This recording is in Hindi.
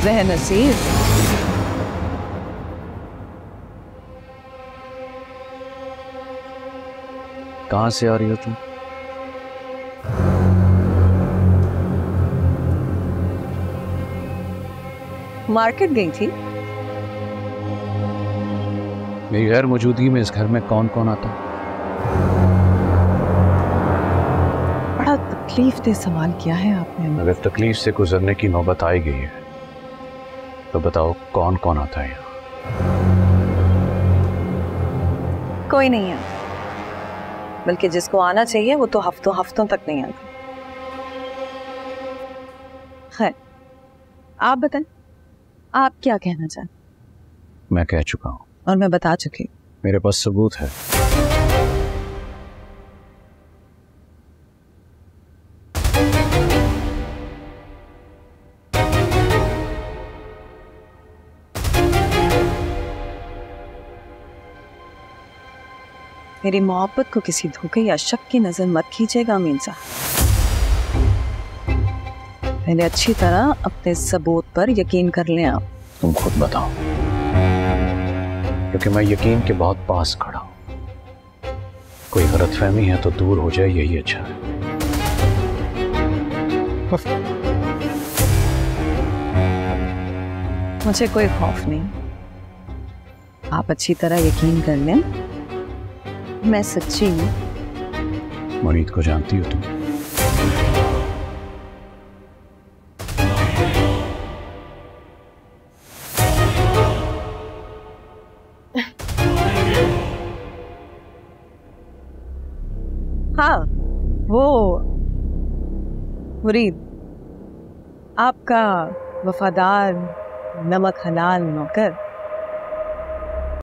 कैसे है नसीब कहाँ से आ रही हो तुम? मार्केट गई थी? मेरी गैर मौजूदगी में इस घर में कौन कौन आता? बड़ा तकलीफ़ दे सवाल किया है आपने। अगर तकलीफ़ से गुजरने की नौबत आई गई है तो बताओ कौन कौन आता है यहाँ? कोई नहीं है। बल्कि जिसको आना चाहिए वो तो हफ्तों हफ्तों तक नहीं आता खैर आप बताएँ आप क्या कहना चाहते मैं कह चुका हूँ। और मैं बता चुकी मेरे पास सबूत है। मेरी मोहब्बत को किसी धोखे या शक की नज़र मत कीजिएगा अमीन साहब। पहले अच्छी तरह अपने सबूत पर यकीन कर लें आप। तुम खुद बताओ। क्योंकि मैं यकीन के बहुत पास खड़ा हूँ। कोई गलतफहमी है तो दूर हो जाए यही अच्छा है। मुझे कोई खौफ नहीं। आप अच्छी तरह यकीन कर लें। मैं सच्ची हूँ। मुनीत को जानती हो तुम? हाँ वो मुरीद आपका वफादार नमक हलाल नौकर।